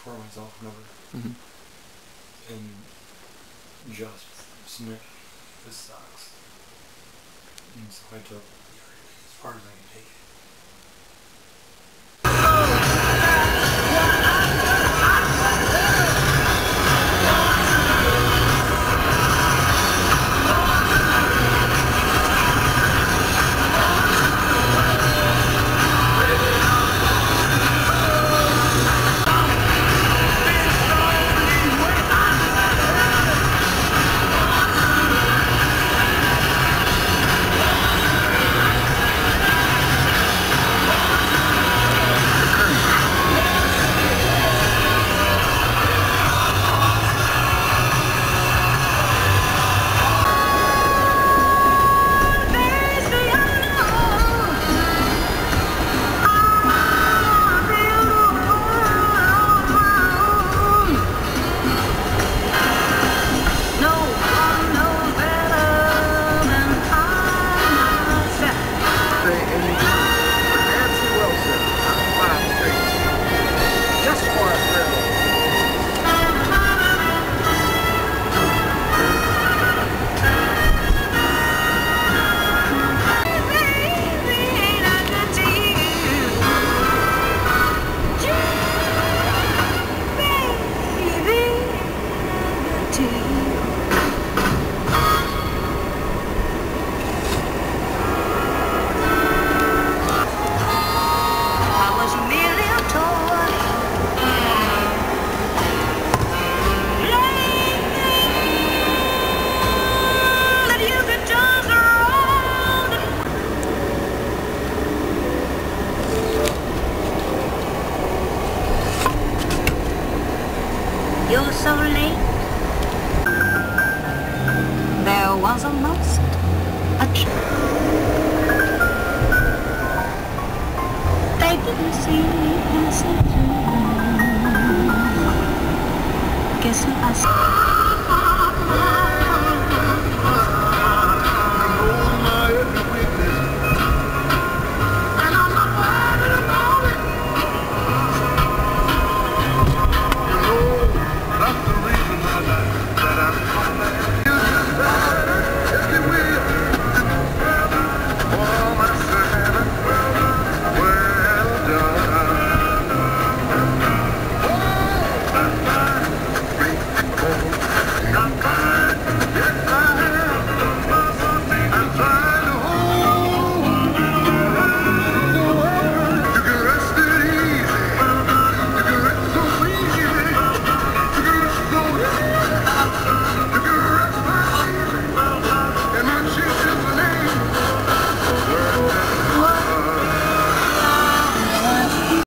support myself whenever. Mhm. And just submit, this sucks. And so I took as far as I could You're so late. There was almost a child. They didn't see me passing through. Guess who asked?